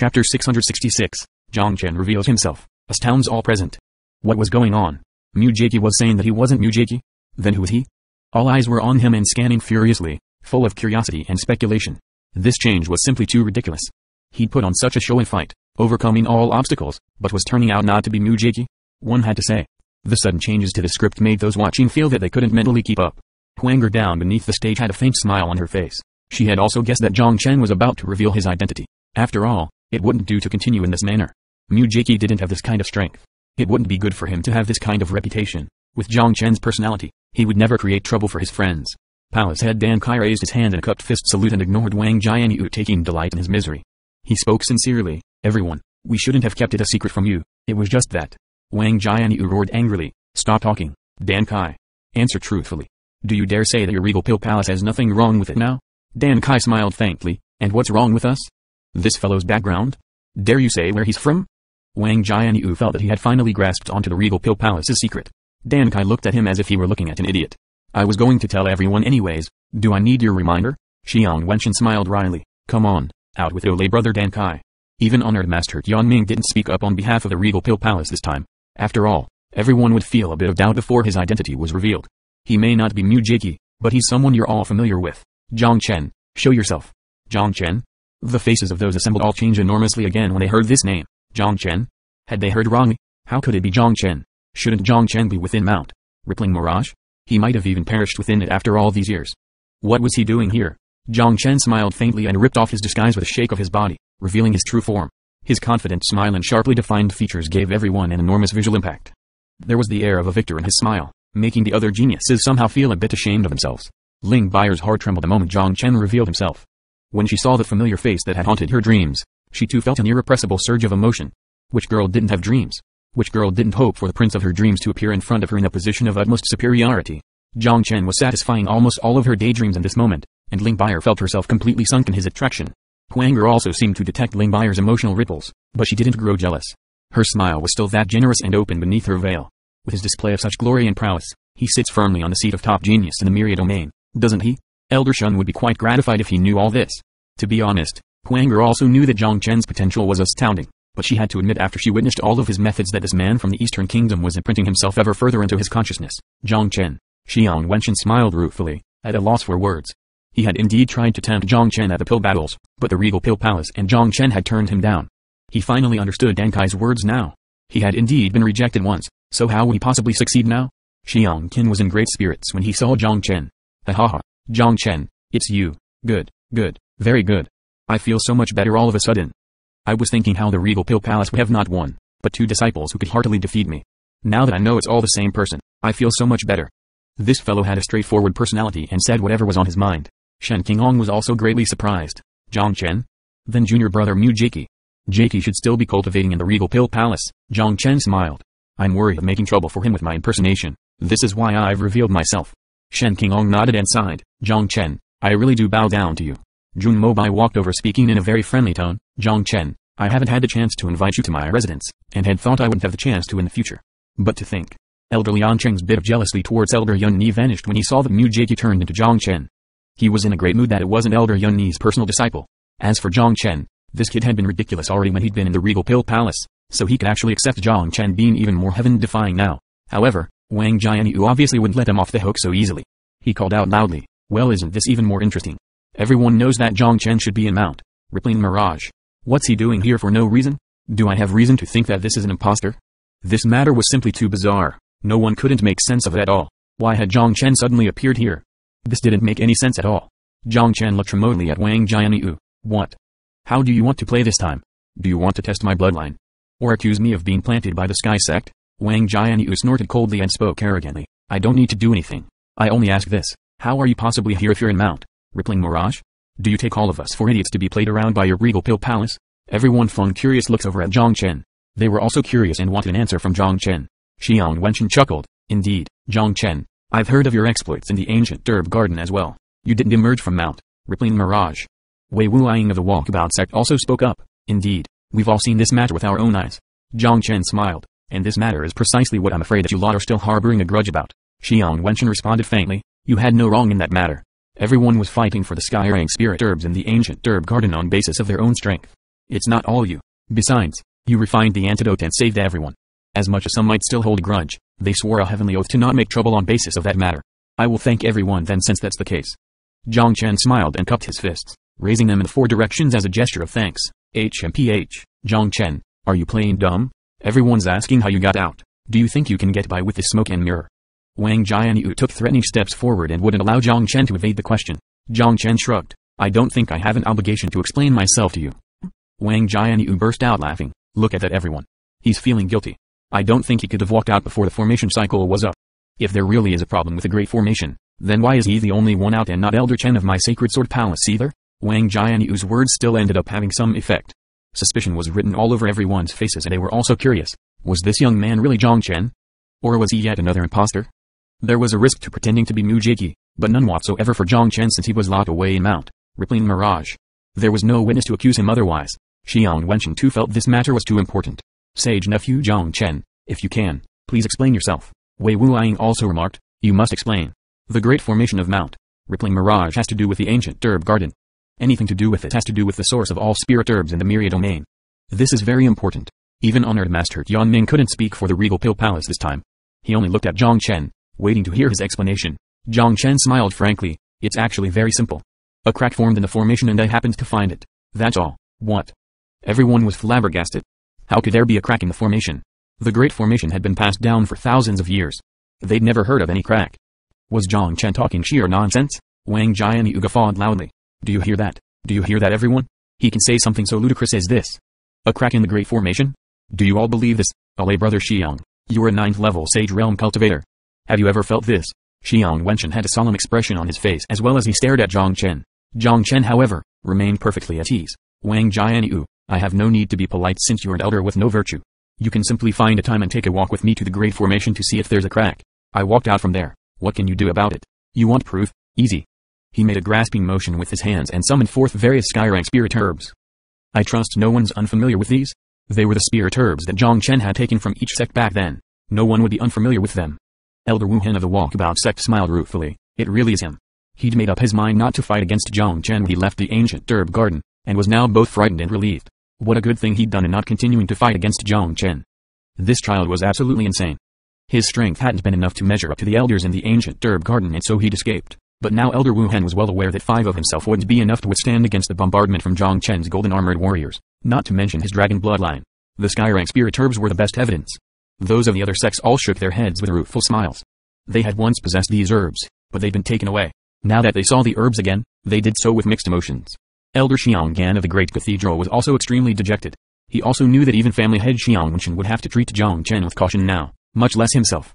Chapter 666, Jiang Chen reveals himself, astounds all present. What was going on? Mu Jiki was saying that he wasn't Mu Jiki? Then who was he? All eyes were on him and scanning furiously, full of curiosity and speculation. This change was simply too ridiculous. He'd put on such a show and fight, overcoming all obstacles, but was turning out not to be Mu Jiki? One had to say. The sudden changes to the script made those watching feel that they couldn't mentally keep up. Huanger down beneath the stage had a faint smile on her face. She had also guessed that Jiang Chen was about to reveal his identity. After all, it wouldn't do to continue in this manner. Mu Jiki didn't have this kind of strength. It wouldn't be good for him to have this kind of reputation. With Jiang Chen's personality, he would never create trouble for his friends. Palace head Dan Kai raised his hand in a cupped fist salute and ignored Wang Jianyu taking delight in his misery. He spoke sincerely, everyone, we shouldn't have kept it a secret from you, it was just that. Wang Jianyu roared angrily, stop talking, Dan Kai. Answer truthfully. Do you dare say that your regal pill palace has nothing wrong with it now? Dan Kai smiled faintly, and what's wrong with us? This fellow's background? Dare you say where he's from? Wang Jianyu felt that he had finally grasped onto the regal pill palace's secret. Dan Kai looked at him as if he were looking at an idiot. I was going to tell everyone anyways, do I need your reminder? Xiang Wenchen smiled wryly, come on, out with Olay brother Dan Kai. Even honored Master Tian Ming didn't speak up on behalf of the regal pill palace this time. After all, everyone would feel a bit of doubt before his identity was revealed. He may not be Mu Jiki, but he's someone you're all familiar with. Jiang Chen, show yourself. Jiang Chen? The faces of those assembled all changed enormously again when they heard this name. Jiang Chen? Had they heard wrong? How could it be Jiang Chen? Shouldn't Jiang Chen be within Mount? Rippling Mirage? He might have even perished within it after all these years. What was he doing here? Jiang Chen smiled faintly and ripped off his disguise with a shake of his body, revealing his true form. His confident smile and sharply defined features gave everyone an enormous visual impact. There was the air of a victor in his smile, making the other geniuses somehow feel a bit ashamed of themselves. Ling Bai's heart trembled the moment Jiang Chen revealed himself. When she saw the familiar face that had haunted her dreams, she too felt an irrepressible surge of emotion. Which girl didn't have dreams? Which girl didn't hope for the prince of her dreams to appear in front of her in a position of utmost superiority? Jiang Chen was satisfying almost all of her daydreams in this moment, and Ling Baier felt herself completely sunk in his attraction. Huanger also seemed to detect Ling Baier's emotional ripples, but she didn't grow jealous. Her smile was still that generous and open beneath her veil. With his display of such glory and prowess, he sits firmly on the seat of top genius in the Myriad domain, doesn't he? Elder Shun would be quite gratified if he knew all this. To be honest, Huanger also knew that Jiang Chen's potential was astounding, but she had to admit after she witnessed all of his methods that this man from the Eastern Kingdom was imprinting himself ever further into his consciousness. Jiang Chen. Xiang Wenchen smiled ruefully, at a loss for words. He had indeed tried to tempt Jiang Chen at the pill battles, but the regal pill palace and Jiang Chen had turned him down. He finally understood Dan Kai's words now. He had indeed been rejected once, so how would he possibly succeed now? Xiang Qin was in great spirits when he saw Jiang Chen. Ha ha ha. Jiang Chen, it's you. Good, good, very good. I feel so much better all of a sudden. I was thinking how the Regal Pill Palace would have not one, but two disciples who could heartily defeat me. Now that I know it's all the same person, I feel so much better. This fellow had a straightforward personality and said whatever was on his mind. Shen Qinglong was also greatly surprised. Jiang Chen? Then junior brother Mu Jiki. Jiki should still be cultivating in the Regal Pill Palace. Jiang Chen smiled. I'm worried of making trouble for him with my impersonation. This is why I've revealed myself. Shen Qinglong nodded and sighed. Jiang Chen, I really do bow down to you. Jun Mobai walked over speaking in a very friendly tone. Jiang Chen, I haven't had the chance to invite you to my residence, and had thought I wouldn't have the chance to in the future. But to think. Elder Lian Cheng's bit of jealousy towards Elder Yun Ni vanished when he saw that Mu Jiki turned into Jiang Chen. He was in a great mood that it wasn't Elder Yun Ni's personal disciple. As for Jiang Chen, this kid had been ridiculous already when he'd been in the Regal Pill Palace, so he could actually accept Jiang Chen being even more heaven-defying now. However, Wang Jianyu obviously wouldn't let him off the hook so easily. He called out loudly, well isn't this even more interesting? Everyone knows that Jiang Chen should be in Mount. Rippling Mirage. What's he doing here for no reason? Do I have reason to think that this is an impostor? This matter was simply too bizarre. No one couldn't make sense of it at all. Why had Jiang Chen suddenly appeared here? This didn't make any sense at all. Jiang Chen looked remotely at Wang Jianyu. What? How do you want to play this time? Do you want to test my bloodline? Or accuse me of being planted by the Sky Sect? Wang Jianyu snorted coldly and spoke arrogantly. I don't need to do anything. I only ask this. How are you possibly here if you're in Mount? Rippling Mirage? Do you take all of us for idiots to be played around by your regal pill palace? Everyone flung curious looks over at Jiang Chen. They were also curious and wanted an answer from Jiang Chen. Xiang Wenchen chuckled. Indeed, Jiang Chen. I've heard of your exploits in the ancient herb Garden as well. You didn't emerge from Mount. Rippling Mirage. Wei Wuiying of the Walkabout sect also spoke up. Indeed, we've all seen this matter with our own eyes. Jiang Chen smiled. And this matter is precisely what I'm afraid that you lot are still harboring a grudge about. Xiang Wenchen responded faintly, you had no wrong in that matter. Everyone was fighting for the Skyrank spirit herbs in the ancient herb garden on basis of their own strength. It's not all you. Besides, you refined the antidote and saved everyone. As much as some might still hold a grudge, they swore a heavenly oath to not make trouble on basis of that matter. I will thank everyone then since that's the case. Jiang Chen smiled and cupped his fists, raising them in four directions as a gesture of thanks. HMPH, Jiang Chen, are you playing dumb? Everyone's asking how you got out. Do you think you can get by with this smoke and mirror? Wang Jianyu took threatening steps forward and wouldn't allow Jiang Chen to evade the question. Jiang Chen shrugged. I don't think I have an obligation to explain myself to you. Wang Jianyu burst out laughing. Look at that everyone. He's feeling guilty. I don't think he could have walked out before the formation cycle was up. If there really is a problem with the Great Formation, then why is he the only one out and not Elder Chen of my Sacred Sword Palace either? Wang Jianyu's words still ended up having some effect. Suspicion was written all over everyone's faces and they were also curious. Was this young man really Jiang Chen? Or was he yet another impostor? There was a risk to pretending to be Mu Jiki, but none whatsoever for Jiang Chen since he was locked away in Mount Rippling Mirage. There was no witness to accuse him otherwise. Xiang Wenchen too felt this matter was too important. Sage nephew Jiang Chen, if you can, please explain yourself. Wei Wuiying also remarked, you must explain. The great formation of Mount Rippling Mirage has to do with the ancient herb garden. Anything to do with it has to do with the source of all spirit herbs in the Myriad domain. This is very important. Even honored Master Tian Ming couldn't speak for the Regal Pill Palace this time. He only looked at Jiang Chen, waiting to hear his explanation. Jiang Chen smiled frankly, it's actually very simple. A crack formed in the formation and I happened to find it. That's all. What? Everyone was flabbergasted. How could there be a crack in the formation? The Great Formation had been passed down for thousands of years. They'd never heard of any crack. Was Jiang Chen talking sheer nonsense? Wang Jianyu guffawed loudly. Do you hear that? Do you hear that everyone? He can say something so ludicrous as this. A crack in the Great Formation? Do you all believe this? Alay brother Xiang, you're a ninth level Sage Realm cultivator. Have you ever felt this? Xiang Wenchen had a solemn expression on his face as well as he stared at Jiang Chen. Jiang Chen however, remained perfectly at ease. Wang Jianyu, I have no need to be polite since you're an elder with no virtue. You can simply find a time and take a walk with me to the Great Formation to see if there's a crack. I walked out from there. What can you do about it? You want proof? Easy. He made a grasping motion with his hands and summoned forth various sky-rank spirit herbs. I trust no one's unfamiliar with these? They were the spirit herbs that Jiang Chen had taken from each sect back then. No one would be unfamiliar with them. Elder Wu Hen of the Walkabout sect smiled ruefully. It really is him. He'd made up his mind not to fight against Jiang Chen when he left the ancient herb garden, and was now both frightened and relieved. What a good thing he'd done in not continuing to fight against Jiang Chen. This child was absolutely insane. His strength hadn't been enough to measure up to the elders in the ancient herb garden and so he'd escaped. But now Elder Wu Hen was well aware that five of himself wouldn't be enough to withstand against the bombardment from Jiang Chen's golden armored warriors, not to mention his dragon bloodline. The Skyrank spirit herbs were the best evidence. Those of the other sex all shook their heads with rueful smiles. They had once possessed these herbs, but they'd been taken away. Now that they saw the herbs again, they did so with mixed emotions. Elder Xiang Gan of the Great Cathedral was also extremely dejected. He also knew that even family head Xiang Wenchen would have to treat Jiang Chen with caution now, much less himself.